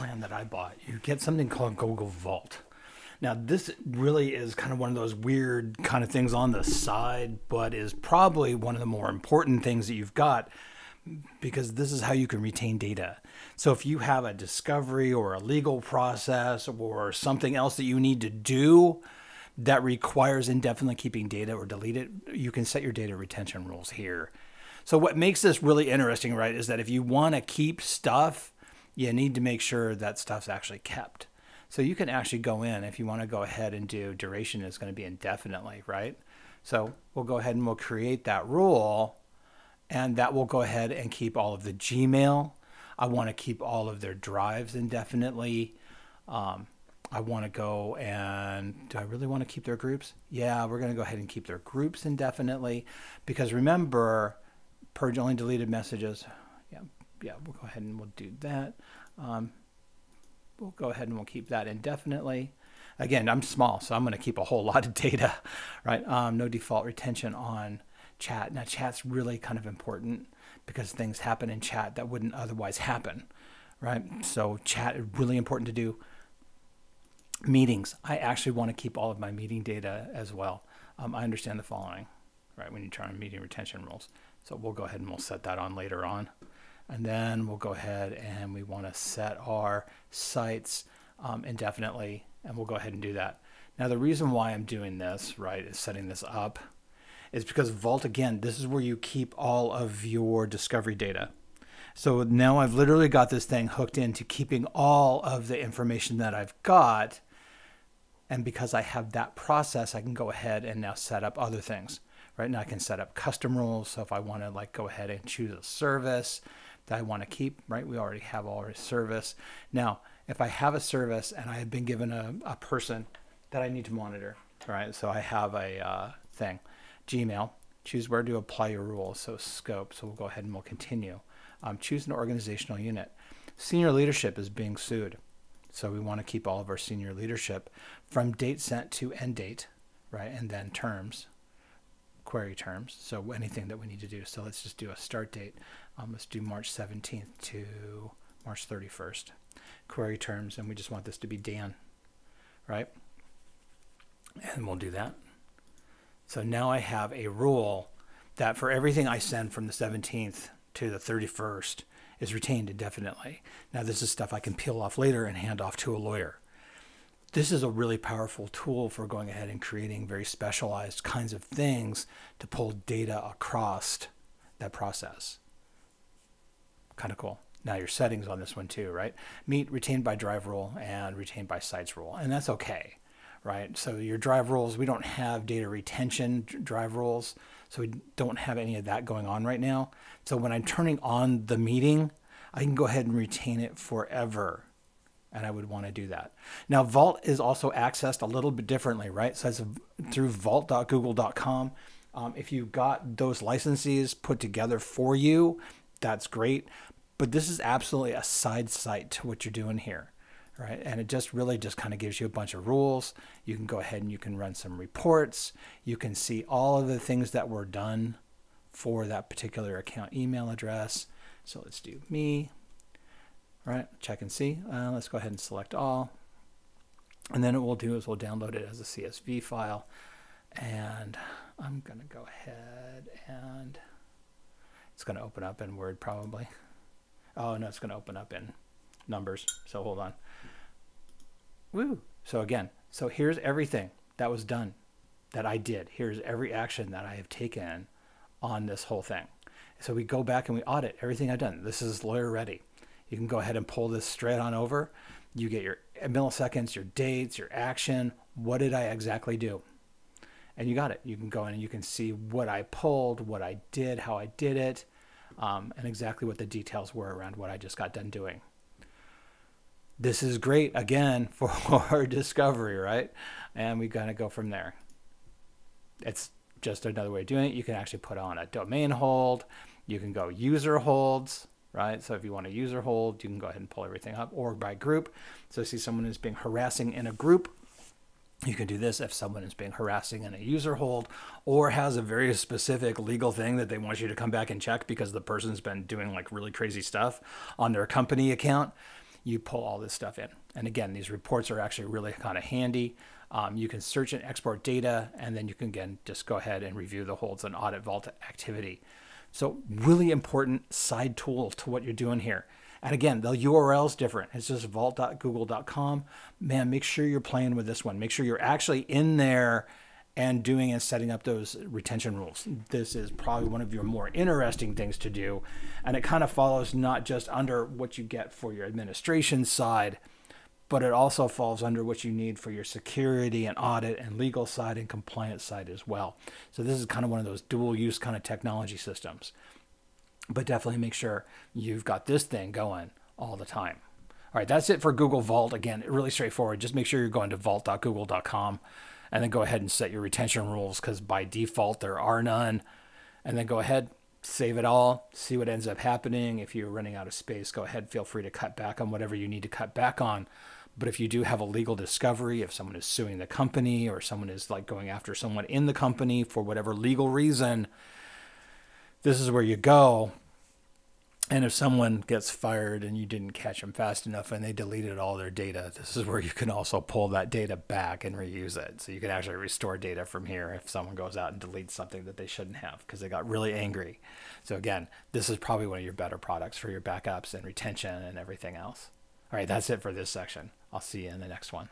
plan that I bought. You get something called Google Vault. Now, this really is kind of one of those weird kind of things on the side, but is probably one of the more important things that you've got because this is how you can retain data. So, if you have a discovery or a legal process or something else that you need to do that requires indefinitely keeping data or delete it, you can set your data retention rules here. So, what makes this really interesting, right, is that if you want to keep stuff, you need to make sure that stuff's actually kept. So you can actually go in if you want to go ahead and do duration is going to be indefinitely, right? So we'll go ahead and we'll create that rule and that will go ahead and keep all of the Gmail. I want to keep all of their drives indefinitely. Um, I want to go and do I really want to keep their groups? Yeah, we're going to go ahead and keep their groups indefinitely because remember, purge only deleted messages. Yeah, we'll go ahead and we'll do that. Um, we'll go ahead and we'll keep that indefinitely. Again, I'm small, so I'm going to keep a whole lot of data, right? Um, no default retention on chat. Now, chat's really kind of important because things happen in chat that wouldn't otherwise happen, right? So, chat is really important to do. Meetings, I actually want to keep all of my meeting data as well. Um, I understand the following, right? When you turn on meeting retention rules. So, we'll go ahead and we'll set that on later on. And then we'll go ahead and we want to set our sites um, indefinitely, and we'll go ahead and do that. Now, the reason why I'm doing this, right, is setting this up, is because Vault, again, this is where you keep all of your discovery data. So now I've literally got this thing hooked into keeping all of the information that I've got. And because I have that process, I can go ahead and now set up other things. Right now I can set up custom rules. So if I want to like go ahead and choose a service, that I want to keep, right? We already have all our service. Now, if I have a service and I have been given a, a person that I need to monitor, right? So I have a uh, thing, Gmail, choose where to apply your rules. So scope, so we'll go ahead and we'll continue. Um, choose an organizational unit. Senior leadership is being sued. So we want to keep all of our senior leadership from date sent to end date, right? And then terms, query terms. So anything that we need to do. So let's just do a start date. Um, let's do March 17th to March 31st. Query terms, and we just want this to be Dan, right? And we'll do that. So now I have a rule that for everything I send from the 17th to the 31st is retained indefinitely. Now this is stuff I can peel off later and hand off to a lawyer. This is a really powerful tool for going ahead and creating very specialized kinds of things to pull data across that process kind of cool. Now your settings on this one too, right? Meet retained by drive rule and retained by sites rule, and that's okay, right? So your drive rules, we don't have data retention drive rules, so we don't have any of that going on right now. So when I'm turning on the meeting, I can go ahead and retain it forever, and I would want to do that. Now Vault is also accessed a little bit differently, right? So it's through vault.google.com. Um, if you've got those licenses put together for you, that's great. But this is absolutely a side site to what you're doing here, right? And it just really just kind of gives you a bunch of rules. You can go ahead and you can run some reports. You can see all of the things that were done for that particular account email address. So let's do me, right? Check and see. Uh, let's go ahead and select all. And then what we'll do is we'll download it as a CSV file. And I'm going to go ahead and it's going to open up in Word probably. Oh, no, it's going to open up in numbers. So hold on. Woo. So again, so here's everything that was done that I did. Here's every action that I have taken on this whole thing. So we go back and we audit everything I've done. This is lawyer ready. You can go ahead and pull this straight on over. You get your milliseconds, your dates, your action. What did I exactly do? And you got it. You can go in and you can see what I pulled, what I did, how I did it um, and exactly what the details were around what I just got done doing. This is great again for discovery, right? And we of go from there. It's just another way of doing it. You can actually put on a domain hold. You can go user holds, right? So if you want a user hold, you can go ahead and pull everything up or by group. So see someone is being harassing in a group, you can do this if someone is being harassing in a user hold or has a very specific legal thing that they want you to come back and check because the person's been doing like really crazy stuff on their company account. you pull all this stuff in. And again, these reports are actually really kind of handy. Um, you can search and export data, and then you can again just go ahead and review the holds and audit vault activity. So really important side tool to what you're doing here. And again, the URL is different. It's just vault.google.com. Man, make sure you're playing with this one. Make sure you're actually in there and doing and setting up those retention rules. This is probably one of your more interesting things to do. And it kind of follows not just under what you get for your administration side, but it also falls under what you need for your security and audit and legal side and compliance side as well. So this is kind of one of those dual use kind of technology systems. But definitely make sure you've got this thing going all the time. All right, that's it for Google Vault. Again, really straightforward. Just make sure you're going to vault.google.com and then go ahead and set your retention rules because by default there are none. And then go ahead, save it all, see what ends up happening. If you're running out of space, go ahead, feel free to cut back on whatever you need to cut back on. But if you do have a legal discovery, if someone is suing the company or someone is like going after someone in the company for whatever legal reason, this is where you go. And if someone gets fired and you didn't catch them fast enough and they deleted all their data, this is where you can also pull that data back and reuse it. So you can actually restore data from here if someone goes out and deletes something that they shouldn't have because they got really angry. So again, this is probably one of your better products for your backups and retention and everything else. All right, that's it for this section. I'll see you in the next one.